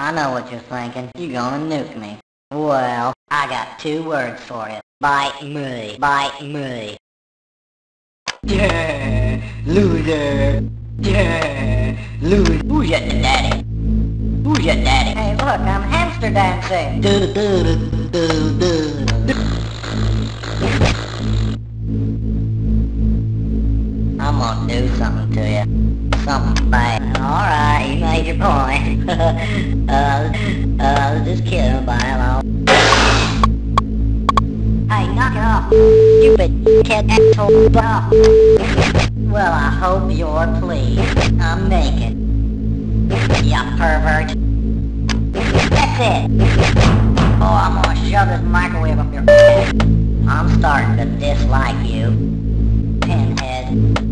I know what you're thinking. You're gonna nuke me. Well, I got two words for you. Bite me. Bite me. Yeah, loser. Yeah, loser. Who's your daddy? Who's your daddy? Hey, look, I'm hamster dancing. Do, do, do, do, do. I'm gonna do something to you. Something bad. Alright, you made your point. Uh, uh, just kidding, bye, hello. Hey, knock it off. Stupid kid asshole. Off. Well, I hope you're pleased. I'm naked. You pervert. That's it. Oh, I'm gonna shove this microwave up your ass. I'm starting to dislike you. Pinhead.